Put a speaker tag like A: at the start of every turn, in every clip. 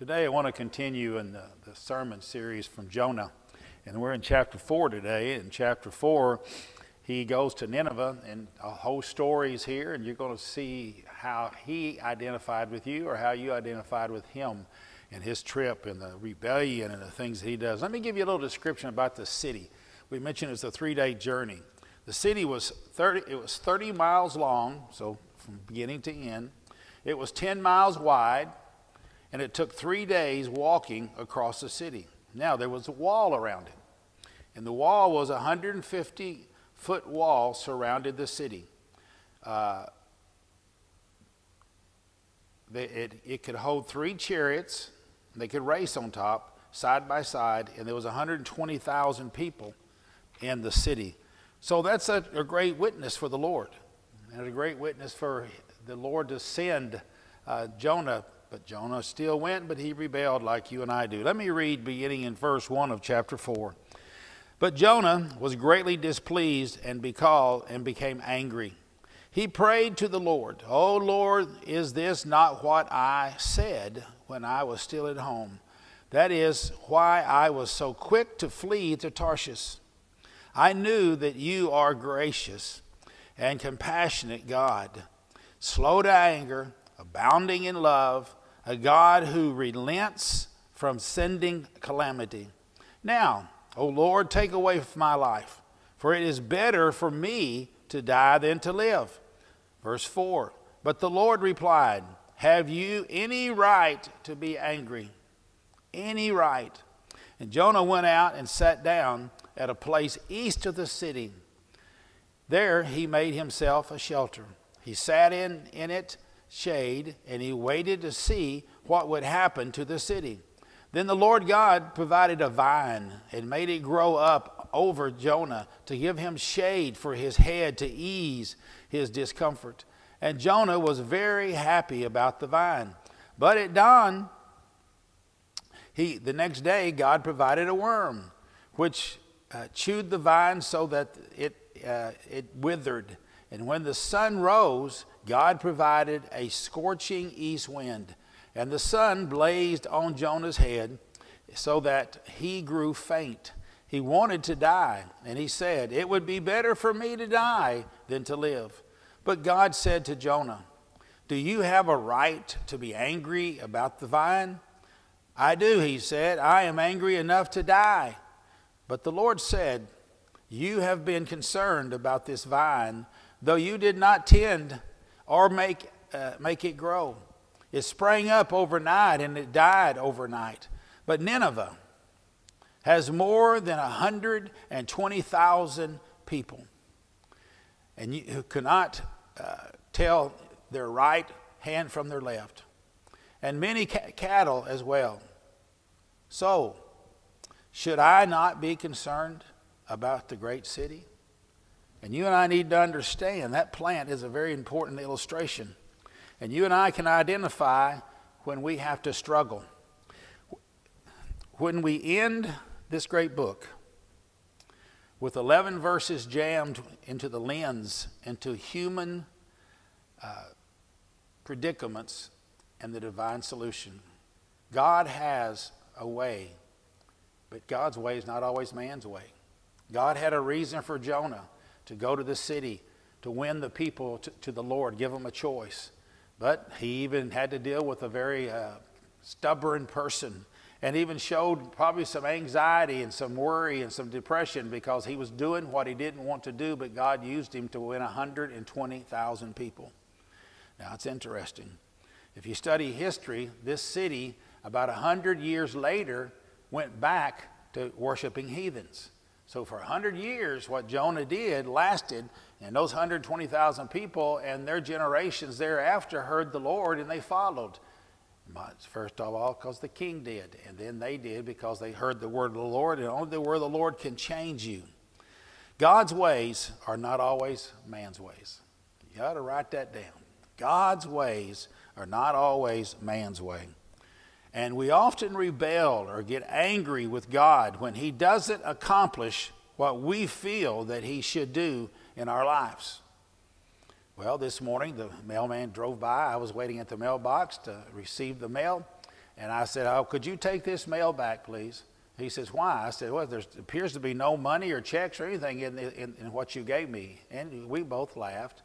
A: Today, I want to continue in the, the, sermon series from Jonah. And we're in chapter 4 today. In chapter 4, he goes to Nineveh, and a whole story is here, and you're going to see how he identified with you or how you identified with him and his trip and the rebellion and the things that he does. Let me give you a little description about the city. We mentioned it's a three day journey. The city was 30, it was 30 miles long, so from beginning to end. It was 10 miles wide and it took three days walking across the city. Now, there was a wall around it, and the wall was a 150 foot wall surrounded the city. Uh, it, it could hold three chariots, they could race on top, side by side, and there was 120,000 people in the city. So that's a, a, great witness for the Lord, and a great witness for the Lord to send uh, Jonah but Jonah still went, but he rebelled like you and I do. Let me read beginning in verse 1 of chapter 4. But Jonah was greatly displeased and, and became angry. He prayed to the Lord, O Lord, is this not what I said when I was still at home? That is why I was so quick to flee to Tarshish. I knew that you are gracious and compassionate God, slow to anger, abounding in love a God who relents from sending calamity. Now, O Lord, take away my life, for it is better for me to die than to live. Verse 4 But the Lord replied, Have you any right to be angry? Any right? And Jonah went out and sat down at a place east of the city. There he made himself a shelter. He sat in, in it shade, and he waited to see what would happen to the city. Then the Lord God provided a vine and made it grow up over Jonah to give him shade for his head to ease his discomfort. And Jonah was very happy about the vine. But at dawn, he, the next day, God provided a worm which uh, chewed the vine so that it, uh, it withered. And when the sun rose, God provided a scorching east wind, and the sun blazed on Jonah's head so that he grew faint. He wanted to die, and he said, It would be better for me to die than to live. But God said to Jonah, Do you have a right to be angry about the vine? I do, he said. I am angry enough to die. But the Lord said, You have been concerned about this vine, though you did not tend or make, uh, make it grow. It sprang up overnight and it died overnight. But Nineveh has more than 120,000 people and you, who cannot uh, tell their right hand from their left, and many ca- cattle as well. So, should I not be concerned about the great city? And you and I need to understand that plant is a very important illustration. And you and I can identify when we have to struggle. When we end this great book with 11 verses jammed into the lens, into human uh, predicaments and the divine solution, God has a way, but God's way is not always man's way. God had a reason for Jonah to go to the city, to win the people to, to the Lord, give them a choice. But he even had to deal with a very uh, stubborn person and even showed probably some anxiety and some worry and some depression because he was doing what he didn't want to do, but God used him to win 120,000 people. Now, it's interesting. If you study history, this city, about 100 years later, went back to worshiping heathens. So for 100 years, what Jonah did lasted, and those 120,000 people and their generations thereafter heard the Lord and they followed. First of all, because the king did, and then they did because they heard the word of the Lord, and only the word of the Lord can change you. God's ways are not always man's ways. You ought to write that down. God's ways are not always man's way. And we often rebel or get angry with God when He doesn't accomplish what we feel that He should do in our lives. Well, this morning the mailman drove by. I was waiting at the mailbox to receive the mail, And I said, Oh, could you take this mail back, please? He says, Why? I said, Well, there appears to be no money or checks or anything in, in, in what you gave me. And we both laughed.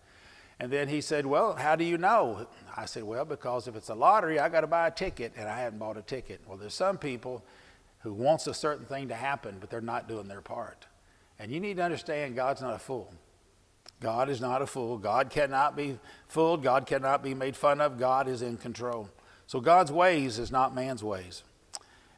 A: And then he said, Well, how do you know? I said, Well, because if it's a lottery, I got to buy a ticket, and I hadn't bought a ticket. Well, there's some people who wants a certain thing to happen, but they're not doing their part. And you need to understand God's not a fool. God is not a fool. God cannot be fooled. God cannot be made fun of. God is in control. So God's ways is not man's ways.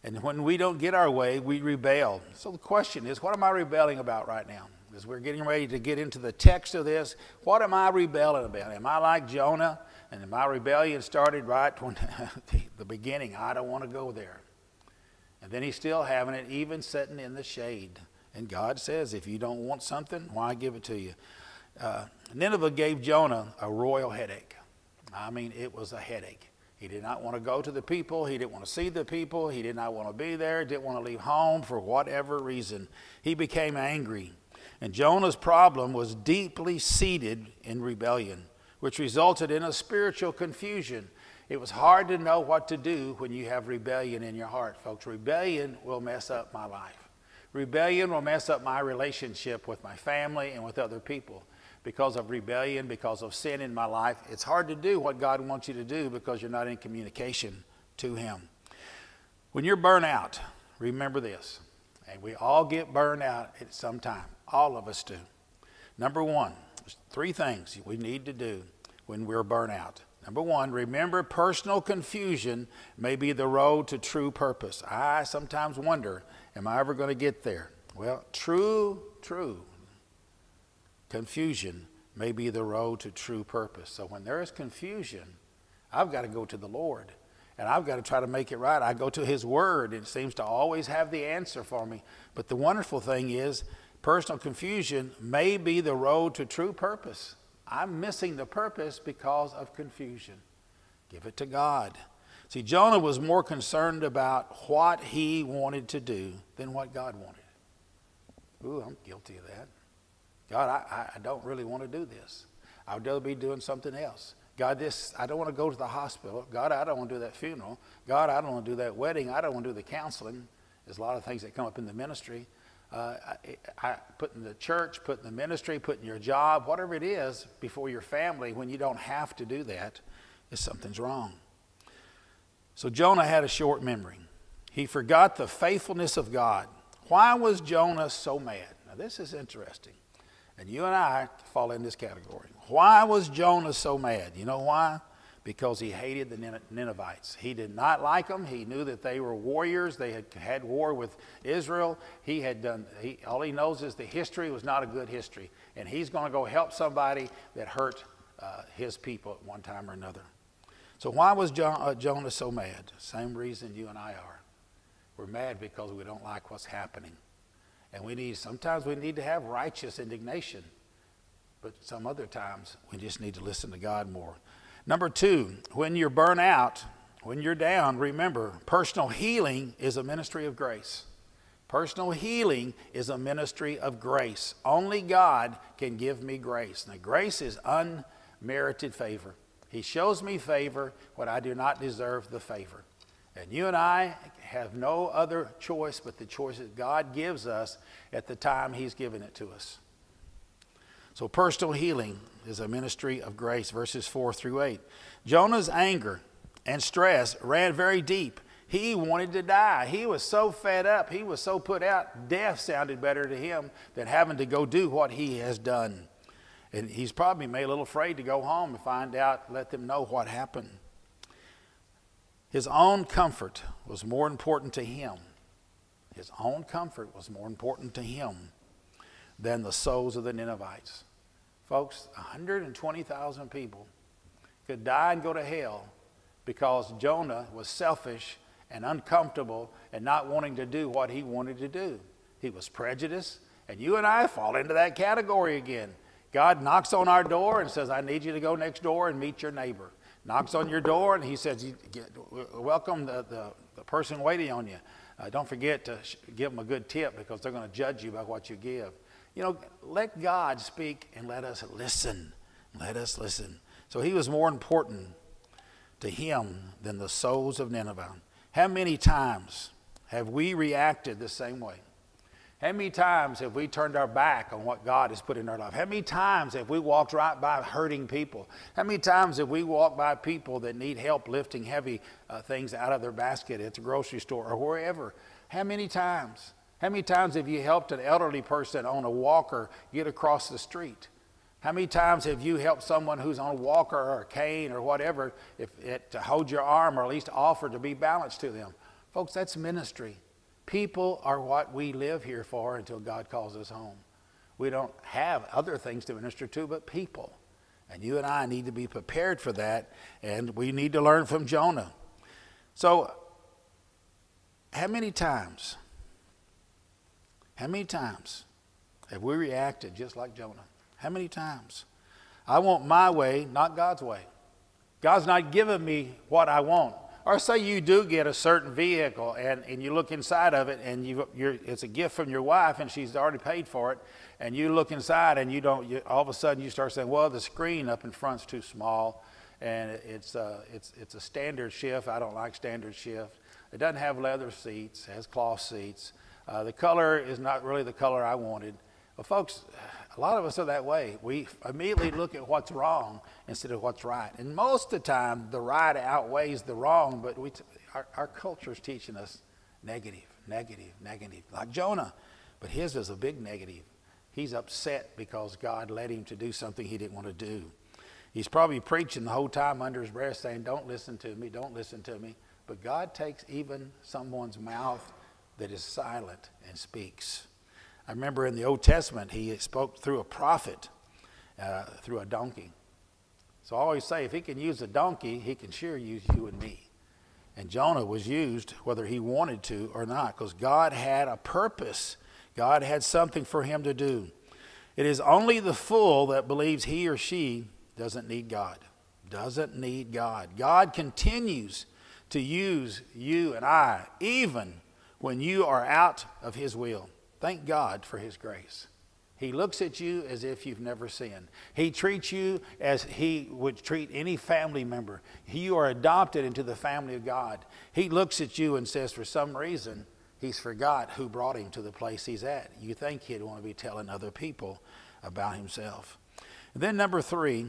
A: And when we don't get our way, we rebel. So the question is, what am I rebelling about right now? As we're getting ready to get into the text of this, what am I rebelling about? Am I like Jonah? And my rebellion started right when the beginning. I don't want to go there. And then he's still having it, even sitting in the shade. And God says, if you don't want something, why give it to you? Uh, Nineveh gave Jonah a royal headache. I mean, it was a headache. He did not want to go to the people. He didn't want to see the people. He did not want to be there. Didn't want to leave home for whatever reason. He became angry. And Jonah's problem was deeply seated in rebellion, which resulted in a spiritual confusion. It was hard to know what to do when you have rebellion in your heart, folks. Rebellion will mess up my life. Rebellion will mess up my relationship with my family and with other people because of rebellion, because of sin in my life. It's hard to do what God wants you to do because you're not in communication to Him. When you're burnt out, remember this, and we all get burned out at some time. All of us do. Number one, there's three things we need to do when we're burnt out. Number one, remember personal confusion may be the road to true purpose. I sometimes wonder, am I ever going to get there? Well, true, true Confusion may be the road to true purpose. So when there is confusion, I've got to go to the Lord and I've got to try to make it right. I go to His Word, and it seems to always have the answer for me. But the wonderful thing is, personal confusion may be the road to true purpose. I'm missing the purpose because of confusion. Give it to God. See, Jonah was more concerned about what he wanted to do than what God wanted. Ooh, I'm guilty of that. God, I, I don't really want to do this. I would rather be doing something else. God, this I don't want to go to the hospital. God, I don't want to do that funeral. God, I don't want to do that wedding. I don't want to do the counseling. There's a lot of things that come up in the ministry. Uh, I, I put in the church, put in the ministry, put in your job, whatever it is, before your family, when you don't have to do that, is something's wrong. So Jonah had a short memory. He forgot the faithfulness of God. Why was Jonah so mad? Now, this is interesting. And you and I fall in this category. Why was Jonah so mad? You know why? Because he hated the Ninevites. He did not like them. He knew that they were warriors. They had had war with Israel. He had done, he, all he knows is the history was not a good history. And he's going to go help somebody that hurt uh, his people at one time or another. So, why was uh, Jonah so mad? Same reason you and I are. We're mad because we don't like what's happening. And we need, sometimes we need to have righteous indignation, but some other times we just need to listen to God more. Number two, when you're burnt out, when you're down, remember, personal healing is a ministry of grace. Personal healing is a ministry of grace. Only God can give me grace. Now, grace is unmerited favor. He shows me favor when I do not deserve the favor. And you and I have no other choice but the choice that God gives us at the time He's given it to us. So, personal healing is a ministry of grace, verses 4 through 8. Jonah's anger and stress ran very deep. He wanted to die. He was so fed up. He was so put out. Death sounded better to him than having to go do what he has done. And he's probably made a little afraid to go home and find out, let them know what happened. His own comfort was more important to him. His own comfort was more important to him than the souls of the Ninevites. Folks, 120,000 people could die and go to hell because Jonah was selfish and uncomfortable and not wanting to do what he wanted to do. He was prejudiced, and you and I fall into that category again. God knocks on our door and says, I need you to go next door and meet your neighbor knocks on your door and he says, Welcome the, the, the person waiting on you. Uh, don't forget to give them a good tip because they're going to judge you by what you give. You know, let God speak and let us listen. Let us listen. So he was more important to him than the souls of Nineveh. How many times have we reacted the same way? How many times have we turned our back on what God has put in our life? How many times have we walked right by hurting people? How many times have we walked by people that need help lifting heavy uh, things out of their basket at the grocery store or wherever? How many times? How many times have you helped an elderly person on a walker get across the street? How many times have you helped someone who's on a walker or a cane or whatever if it, to hold your arm or at least offer to be balanced to them? Folks, that's ministry. People are what we live here for until God calls us home. We don't have other things to minister to but people. And you and I need to be prepared for that, and we need to learn from Jonah. So, how many times, how many times have we reacted just like Jonah? How many times? I want my way, not God's way. God's not giving me what I want. Or say you do get a certain vehicle and, and you look inside of it and you, it's a gift from your wife and she's already paid for it. And you look inside and you don't, you, all of a sudden you start saying, well, the screen up in front's too small and it's, uh, it's, it's a standard shift. I don't like standard shift. It doesn't have leather seats, it has cloth seats. Uh, the color is not really the color I wanted. Well, folks, a lot of us are that way. We immediately look at what's wrong instead of what's right. And most of the time, the right outweighs the wrong, but we, our, our culture is teaching us negative, negative, negative, like Jonah. But his is a big negative. He's upset because God led him to do something he didn't want to do. He's probably preaching the whole time under his breath saying, Don't listen to me, don't listen to me. But God takes even someone's mouth that is silent and speaks. I remember in the Old Testament, he spoke through a prophet, uh, through a donkey. So I always say, if he can use a donkey, he can sure use you and me. And Jonah was used whether he wanted to or not, because God had a purpose. God had something for him to do. It is only the fool that believes he or she doesn't need God. Doesn't need God. God continues to use you and I, even when you are out of his will. Thank God for His grace. He looks at you as if you've never sinned. He treats you as He would treat any family member. You are adopted into the family of God. He looks at you and says, for some reason, He's forgot who brought him to the place he's at. You think he'd want to be telling other people about himself. And then, number three,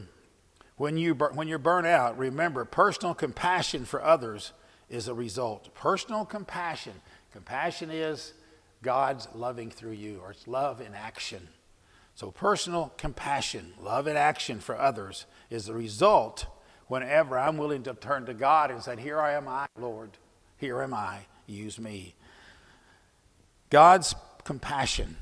A: when, you, when you're burnt out, remember personal compassion for others is a result. Personal compassion. Compassion is God's loving through you, or it's love in action. So, personal compassion, love in action for others, is the result whenever I'm willing to turn to God and say, Here I am, I, Lord, here am I, use me. God's compassion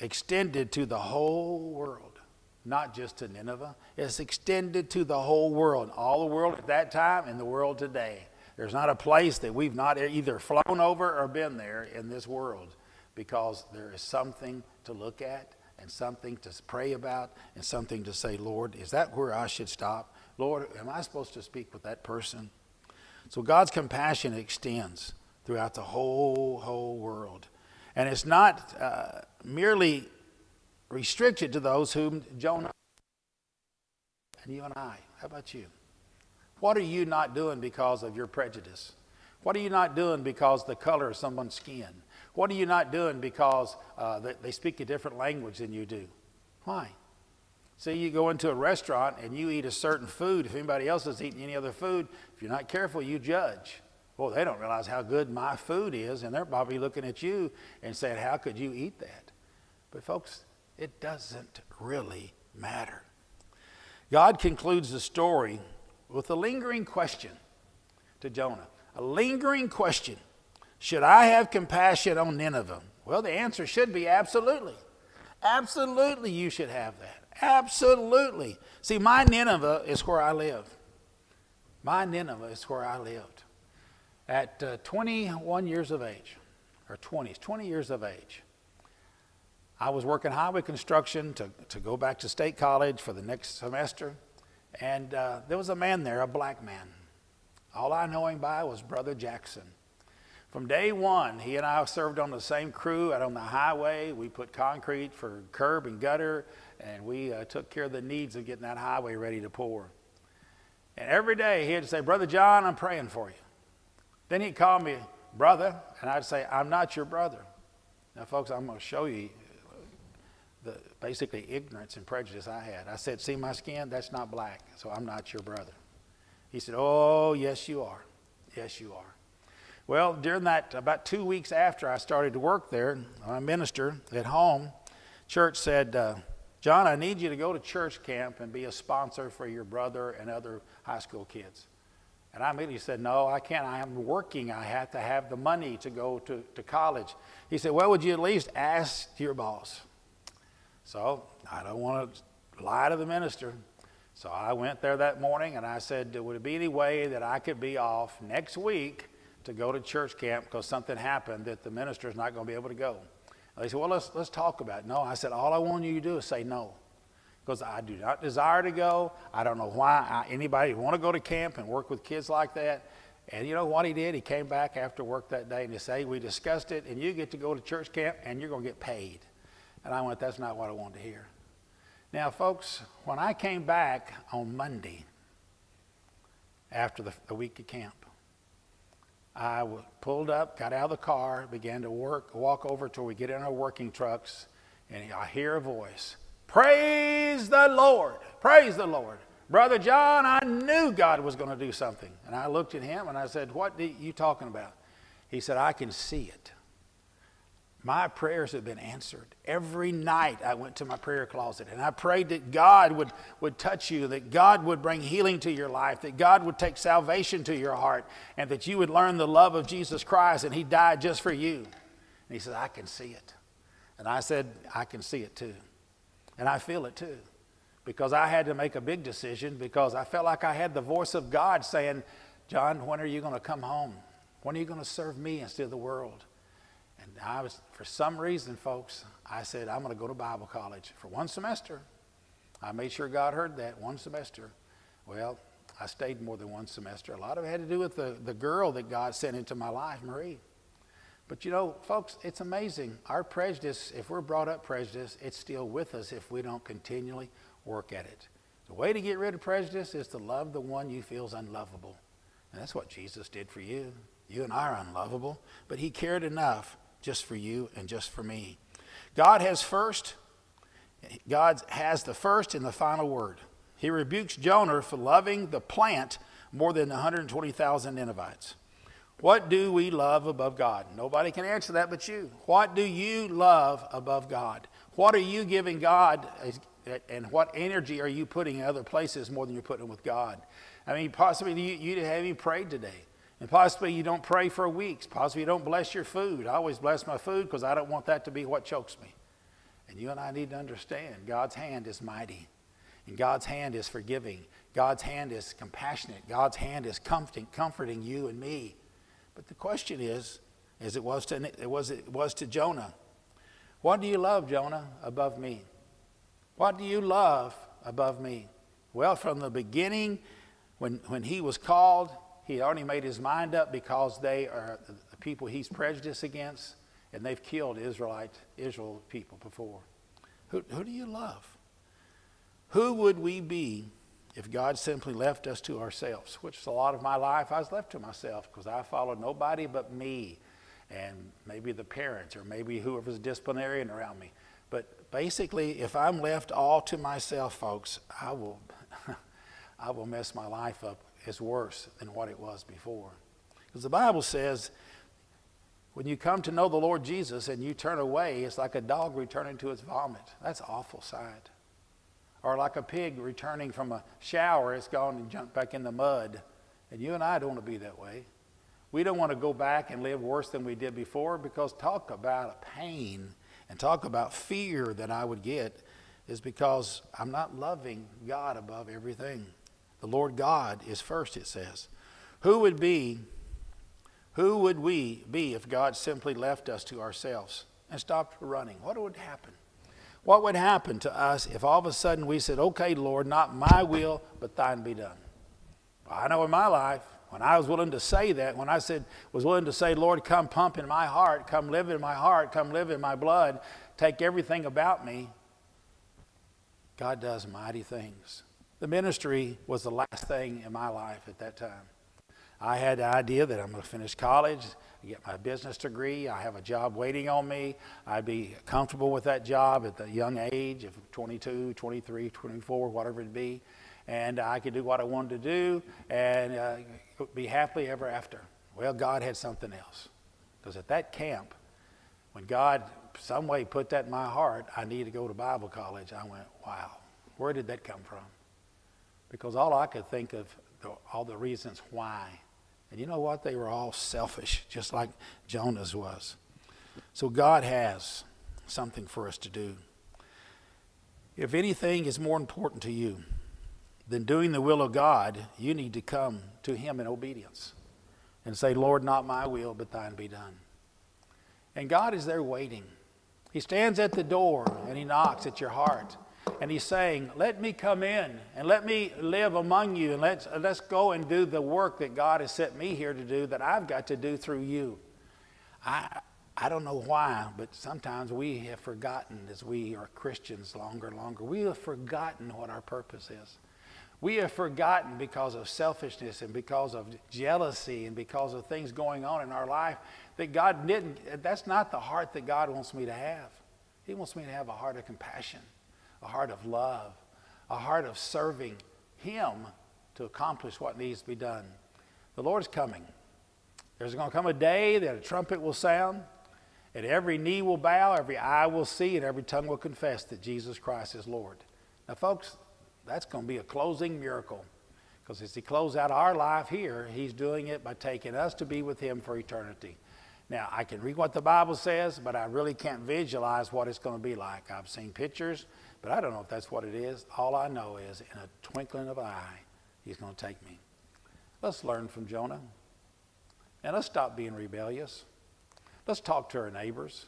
A: extended to the whole world, not just to Nineveh. It's extended to the whole world, all the world at that time and the world today. There's not a place that we've not either flown over or been there in this world because there is something to look at and something to pray about and something to say, Lord, is that where I should stop? Lord, am I supposed to speak with that person? So God's compassion extends throughout the whole, whole world. And it's not uh, merely restricted to those whom Jonah and you and I. How about you? What are you not doing because of your prejudice? What are you not doing because the color of someone's skin? What are you not doing because uh, they speak a different language than you do? Why? See, you go into a restaurant and you eat a certain food. If anybody else is eating any other food, if you're not careful, you judge. Well, they don't realize how good my food is, and they're probably looking at you and saying, How could you eat that? But, folks, it doesn't really matter. God concludes the story with a lingering question to Jonah. A lingering question. Should I have compassion on Nineveh? Well, the answer should be absolutely. Absolutely, you should have that. Absolutely. See, my Nineveh is where I live. My Nineveh is where I lived. At uh, 21 years of age, or 20s, 20 years of age, I was working highway construction to, to go back to state college for the next semester. And uh, there was a man there, a black man. All I know him by was Brother Jackson. From day one, he and I served on the same crew out on the highway. We put concrete for curb and gutter, and we uh, took care of the needs of getting that highway ready to pour. And every day he'd say, Brother John, I'm praying for you. Then he'd call me brother, and I'd say, I'm not your brother. Now, folks, I'm going to show you the basically ignorance and prejudice I had. I said, See my skin? That's not black, so I'm not your brother. He said, Oh, yes, you are. Yes, you are. Well, during that, about two weeks after I started to work there, my minister at home, church said, uh, John, I need you to go to church camp and be a sponsor for your brother and other high school kids. And I immediately said, No, I can't. I am working. I have to have the money to go to, to college. He said, Well, would you at least ask your boss? So I don't want to lie to the minister. So I went there that morning and I said, Would it be any way that I could be off next week to go to church camp because something happened that the minister is not going to be able to go? They said, Well, let's, let's talk about it. No, I said, All I want you to do is say no. Because I do not desire to go. I don't know why I, anybody want to go to camp and work with kids like that. And you know what he did? He came back after work that day and he said, We discussed it, and you get to go to church camp and you're going to get paid. And I went, That's not what I wanted to hear. Now, folks, when I came back on Monday after the, the week of camp, I pulled up, got out of the car, began to work, walk over till we get in our working trucks, and I hear a voice Praise the Lord! Praise the Lord! Brother John, I knew God was going to do something. And I looked at him and I said, What are you talking about? He said, I can see it. My prayers have been answered. Every night I went to my prayer closet and I prayed that God would, would touch you, that God would bring healing to your life, that God would take salvation to your heart, and that you would learn the love of Jesus Christ, and He died just for you. And he said, I can see it. And I said, I can see it too. And I feel it too. Because I had to make a big decision because I felt like I had the voice of God saying, John, when are you going to come home? When are you going to serve me instead of the world? I was, for some reason, folks, I said, I'm going to go to Bible college for one semester. I made sure God heard that one semester. Well, I stayed more than one semester. A lot of it had to do with the, the girl that God sent into my life, Marie. But you know, folks, it's amazing. Our prejudice, if we're brought up prejudice, it's still with us if we don't continually work at it. The way to get rid of prejudice is to love the one you feel is unlovable. And that's what Jesus did for you. You and I are unlovable, but he cared enough just for you and just for me. God has first, God has the first and the final word. He rebukes Jonah for loving the plant more than 120,000 Ninevites. What do we love above God? Nobody can answer that but you. What do you love above God? What are you giving God and what energy are you putting in other places more than you're putting with God? I mean, possibly you, you haven't even prayed today. And possibly you don't pray for weeks. Possibly you don't bless your food. I always bless my food because I don't want that to be what chokes me. And you and I need to understand God's hand is mighty. And God's hand is forgiving. God's hand is compassionate. God's hand is comforting, comforting you and me. But the question is, as it was to, it was, it was to Jonah, what do you love, Jonah, above me? What do you love above me? Well, from the beginning, when, when he was called, he already made his mind up because they are the people he's prejudiced against, and they've killed Israelite Israel people before. Who, who do you love? Who would we be if God simply left us to ourselves? Which is a lot of my life I was left to myself because I followed nobody but me and maybe the parents or maybe whoever's disciplinarian around me. But basically, if I'm left all to myself, folks, I will, I will mess my life up is worse than what it was before. Because the Bible says, when you come to know the Lord Jesus and you turn away, it's like a dog returning to its vomit. That's awful sight. Or like a pig returning from a shower, it's gone and jumped back in the mud. And you and I don't want to be that way. We don't want to go back and live worse than we did before because talk about a pain and talk about fear that I would get is because I'm not loving God above everything. The Lord God is first, it says. Who would be, who would we be if God simply left us to ourselves and stopped running? What would happen? What would happen to us if all of a sudden we said, Okay, Lord, not my will, but thine be done? I know in my life, when I was willing to say that, when I said was willing to say, Lord, come pump in my heart, come live in my heart, come live in my blood, take everything about me, God does mighty things. The ministry was the last thing in my life at that time. I had the idea that I'm going to finish college, get my business degree, I have a job waiting on me, I'd be comfortable with that job at the young age of 22, 23, 24, whatever it be, and I could do what I wanted to do and uh, be happily ever after. Well, God had something else. Because at that camp, when God some way put that in my heart, I need to go to Bible college, I went, wow, where did that come from? Because all I could think of, all the reasons why. And you know what? They were all selfish, just like Jonah's was. So God has something for us to do. If anything is more important to you than doing the will of God, you need to come to Him in obedience and say, Lord, not my will, but thine be done. And God is there waiting. He stands at the door and he knocks at your heart. And he's saying, Let me come in and let me live among you and let's, let's go and do the work that God has set me here to do that I've got to do through you. I, I don't know why, but sometimes we have forgotten as we are Christians longer and longer. We have forgotten what our purpose is. We have forgotten because of selfishness and because of jealousy and because of things going on in our life that God didn't, that's not the heart that God wants me to have. He wants me to have a heart of compassion, a heart of love, a heart of serving Him to accomplish what needs to be done. The Lord is coming. There's going to come a day that a trumpet will sound, and every knee will bow, every eye will see, and every tongue will confess that Jesus Christ is Lord. Now, folks, that's going to be a closing miracle. Because as He closes out our life here, He's doing it by taking us to be with Him for eternity. Now, I can read what the Bible says, but I really can't visualize what it's going to be like. I've seen pictures, but I don't know if that's what it is. All I know is in a twinkling of an eye, he's going to take me. Let's learn from Jonah. And let's stop being rebellious. Let's talk to our neighbors.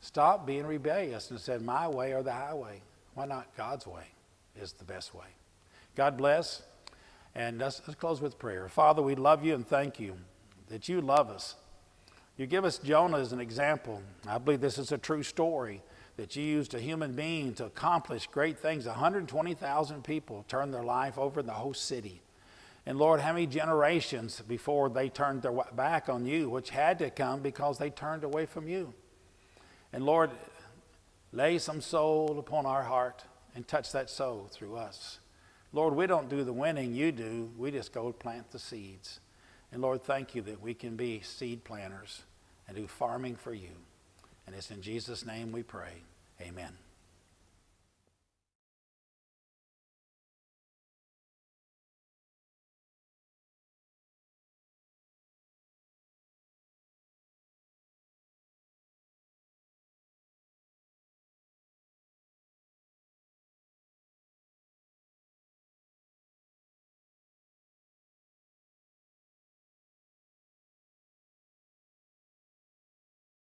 A: Stop being rebellious and said, my way or the highway. Why not God's way is the best way? God bless. And let's, let's close with prayer. Father, we love you and thank you that you love us you give us Jonah as an example. I believe this is a true story that you used a human being to accomplish great things. 120,000 people turned their life over in the whole city. And Lord, how many generations before they turned their back on you, which had to come because they turned away from you? And Lord, lay some soul upon our heart and touch that soul through us. Lord, we don't do the winning, you do. We just go plant the seeds. And Lord, thank you that we can be seed planters and do farming for you. And it's in Jesus' name we pray. Amen.